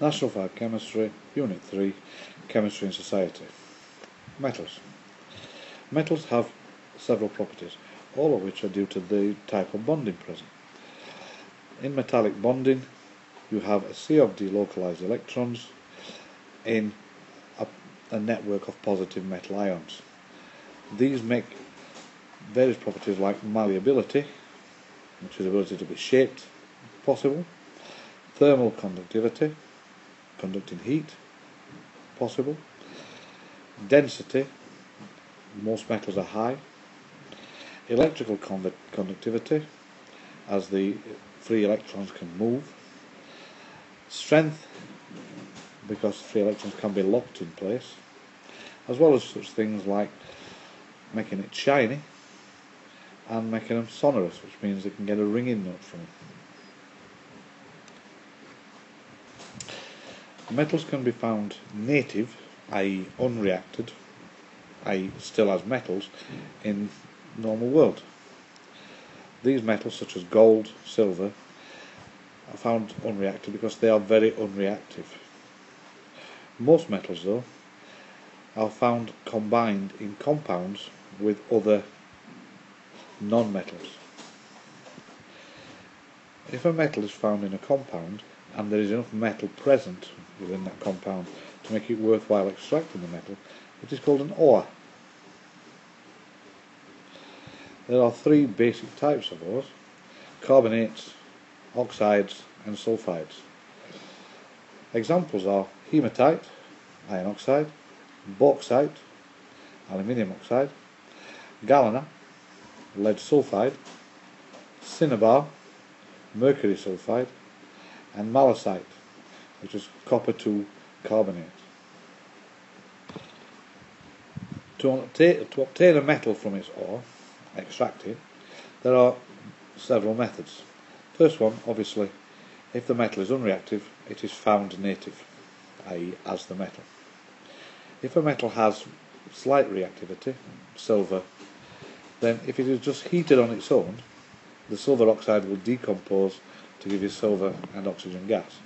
National 5 Chemistry, Unit 3, Chemistry and Society. Metals. Metals have several properties, all of which are due to the type of bonding present. In metallic bonding, you have a sea of delocalized electrons in a, a network of positive metal ions. These make various properties like malleability, which is the ability to be shaped possible, thermal conductivity, conducting heat possible, density, most metals are high, electrical conductivity, as the free electrons can move, strength, because free electrons can be locked in place, as well as such things like making it shiny and making them sonorous, which means they can get a ringing note from. Metals can be found native, i.e. unreacted, i.e. still as metals, in normal world. These metals, such as gold, silver, are found unreacted because they are very unreactive. Most metals, though, are found combined in compounds with other non-metals. If a metal is found in a compound and there is enough metal present within that compound to make it worthwhile extracting the metal, it is called an ore. There are three basic types of ores, carbonates, oxides and sulfides. Examples are hematite, iron oxide, bauxite, aluminium oxide, galena, lead sulfide, cinnabar, mercury sulfide, and malachite, which is copper 2 carbonate. To obtain, to obtain a metal from its ore, extract it, there are several methods. First one, obviously, if the metal is unreactive, it is found native, i.e. as the metal. If a metal has slight reactivity, silver, then if it is just heated on its own, the silver oxide will decompose to give you silver and oxygen gas.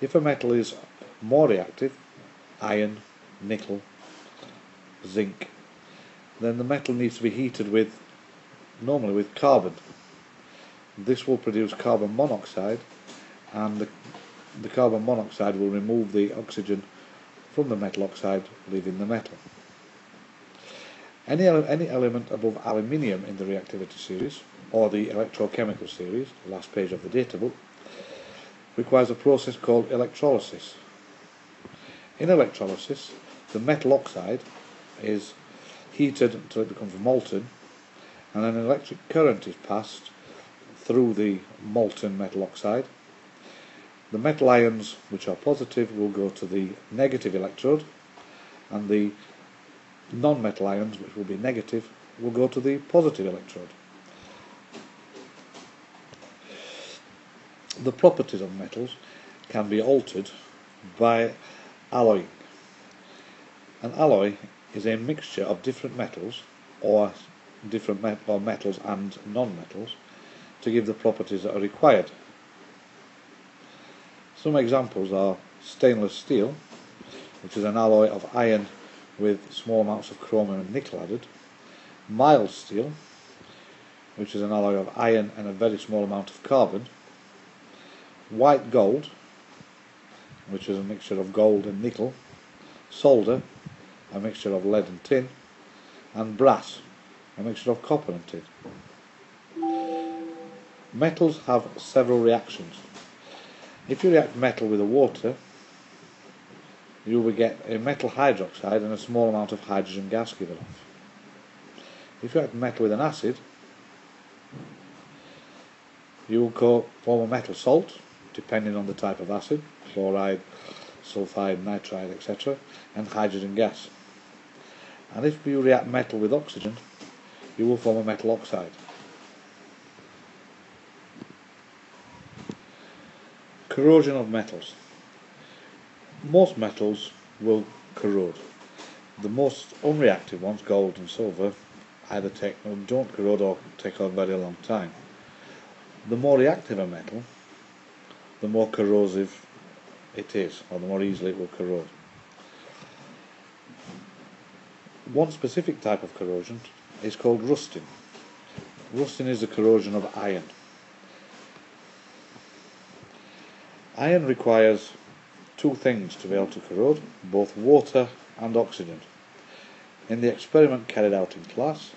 If a metal is more reactive, iron, nickel, zinc, then the metal needs to be heated with, normally with carbon. This will produce carbon monoxide and the, the carbon monoxide will remove the oxygen from the metal oxide, leaving the metal. Any, any element above aluminium in the reactivity series, or the electrochemical series, the last page of the data book, requires a process called electrolysis. In electrolysis, the metal oxide is heated until it becomes molten, and an electric current is passed through the molten metal oxide. The metal ions, which are positive, will go to the negative electrode, and the non-metal ions, which will be negative, will go to the positive electrode. The properties of metals can be altered by alloying. An alloy is a mixture of different metals or different or metals and non-metals to give the properties that are required. Some examples are stainless steel, which is an alloy of iron with small amounts of chromium and nickel added, mild steel, which is an alloy of iron and a very small amount of carbon, white gold, which is a mixture of gold and nickel, solder, a mixture of lead and tin, and brass, a mixture of copper and tin. Metals have several reactions. If you react metal with a water, you will get a metal hydroxide and a small amount of hydrogen gas given off. If you react metal with an acid, you will form a metal salt, depending on the type of acid, chloride, sulfide, nitride, etc., and hydrogen gas. And if you react metal with oxygen, you will form a metal oxide. Corrosion of metals most metals will corrode. The most unreactive ones, gold and silver, either take don't corrode or take a very long time. The more reactive a metal, the more corrosive it is, or the more easily it will corrode. One specific type of corrosion is called rusting. Rusting is the corrosion of iron. Iron requires two things to be able to corrode, both water and oxygen. In the experiment carried out in class,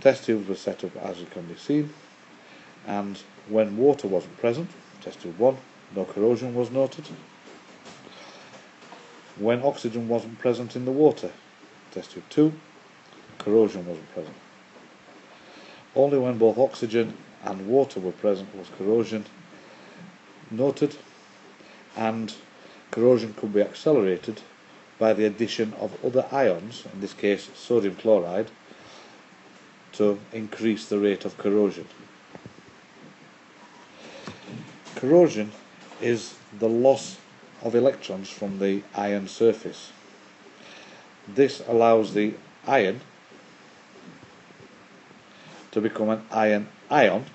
test tubes were set up as can be seen, and when water wasn't present, test tube 1, no corrosion was noted. When oxygen wasn't present in the water, tested 2, corrosion wasn't present. Only when both oxygen and water were present was corrosion noted and corrosion could be accelerated by the addition of other ions, in this case sodium chloride, to increase the rate of corrosion. Corrosion is the loss of electrons from the iron surface. This allows the iron to become an iron ion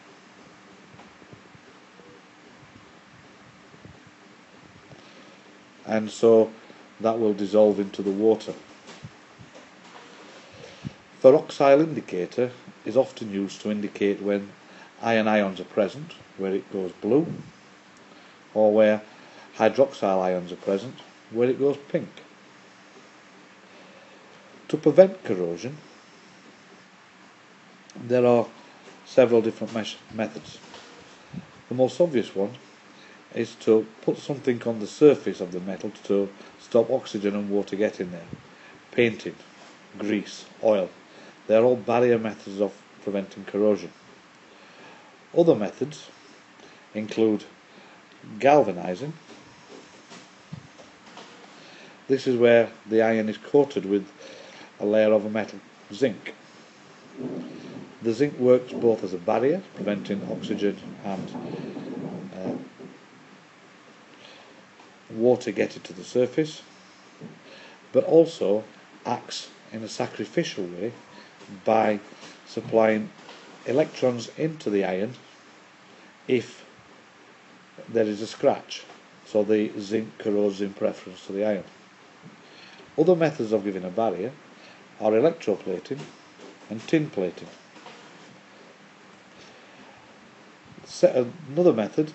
and so that will dissolve into the water. Ferroxyl indicator is often used to indicate when iron ions are present, where it goes blue, or where hydroxyl ions are present, where it goes pink. To prevent corrosion, there are several different methods. The most obvious one is to put something on the surface of the metal to stop oxygen and water getting there. Painting, grease, oil. They're all barrier methods of preventing corrosion. Other methods include galvanizing. This is where the iron is coated with a layer of a metal zinc. The zinc works both as a barrier, preventing oxygen and uh, water getting to the surface, but also acts in a sacrificial way by supplying electrons into the iron if there is a scratch. So the zinc corrodes in preference to the iron. Other methods of giving a barrier are electroplating and tin plating. Another method,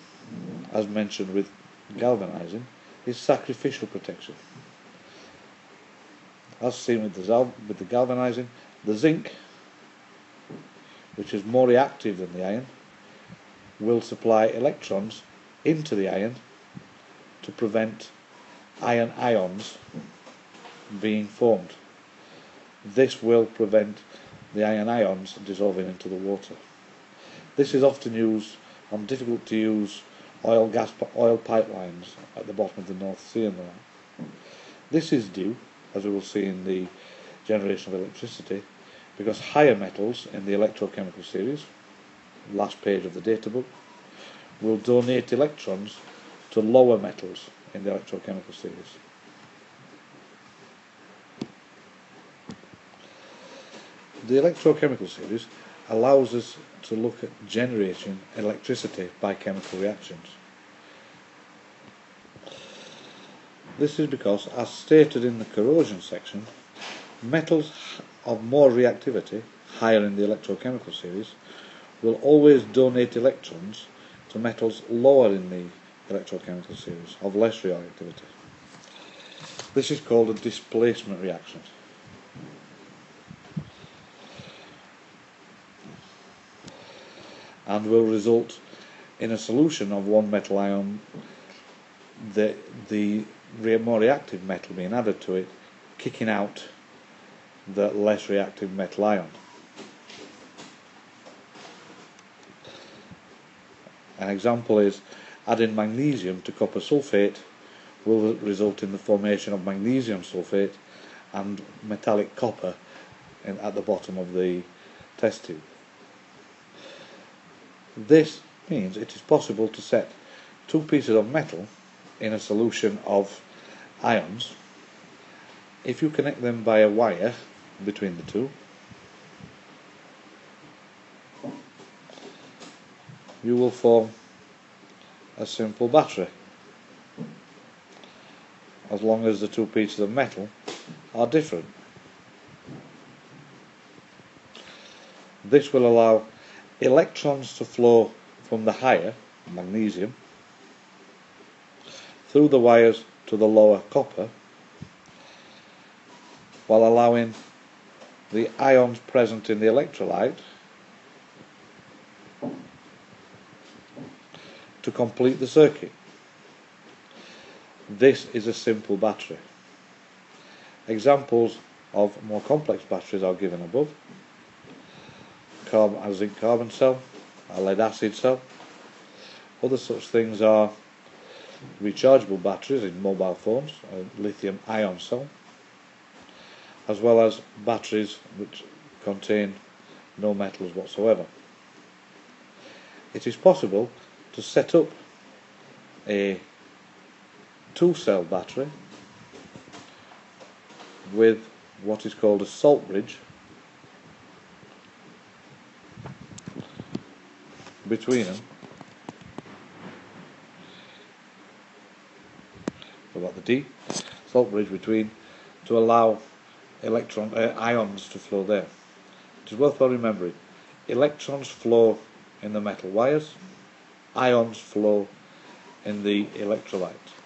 as mentioned with galvanizing, is sacrificial protection. As seen with the, with the galvanizing, the zinc, which is more reactive than the iron, will supply electrons into the iron to prevent iron ions being formed. This will prevent the iron ions dissolving into the water. This is often used on difficult to use oil gas oil pipelines at the bottom of the North Sea and that. This is due, as we will see in the generation of electricity, because higher metals in the electrochemical series, last page of the data book, will donate electrons to lower metals in the electrochemical series. The electrochemical series allows us to look at generating electricity by chemical reactions. This is because, as stated in the corrosion section, metals of more reactivity, higher in the electrochemical series, will always donate electrons to metals lower in the electrochemical series, of less reactivity. This is called a displacement reaction. and will result in a solution of one metal ion, the, the more reactive metal being added to it, kicking out the less reactive metal ion. An example is adding magnesium to copper sulfate will result in the formation of magnesium sulfate and metallic copper in, at the bottom of the test tube. This means it is possible to set two pieces of metal in a solution of ions if you connect them by a wire between the two you will form a simple battery as long as the two pieces of metal are different. This will allow electrons to flow from the higher, magnesium, through the wires to the lower copper while allowing the ions present in the electrolyte to complete the circuit. This is a simple battery. Examples of more complex batteries are given above. Carbon, a zinc carbon cell, a lead acid cell. Other such things are rechargeable batteries in mobile phones, a lithium ion cell, as well as batteries which contain no metals whatsoever. It is possible to set up a two cell battery with what is called a salt bridge between them about the D salt bridge between to allow electron uh, ions to flow there. It is worthwhile remembering electrons flow in the metal wires, ions flow in the electrolyte.